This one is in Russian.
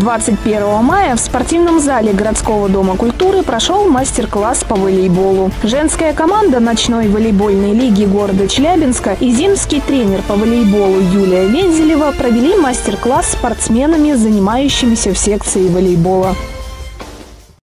21 мая в спортивном зале городского дома культуры прошел мастер-класс по волейболу. Женская команда ночной волейбольной лиги города Челябинска и зимский тренер по волейболу Юлия Вензелева провели мастер-класс с спортсменами, занимающимися в секции волейбола.